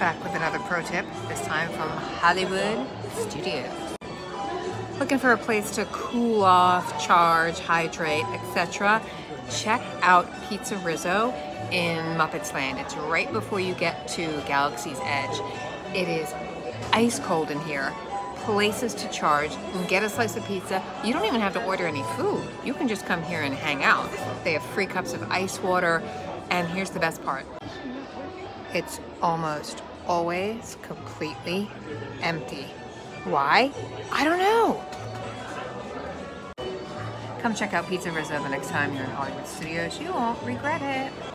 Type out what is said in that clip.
back with another pro tip, this time from Hollywood Studios. Looking for a place to cool off, charge, hydrate, etc. Check out PizzeRizzo in Muppets Land. It's right before you get to Galaxy's Edge. It is ice cold in here. Places to charge and get a slice of pizza. You don't even have to order any food. You can just come here and hang out. They have free cups of ice water. And here's the best part. It's almost always completely empty. Why? I don't know. Come check out PizzeRizzo the next time you're in Hollywood Studios. You won't regret it.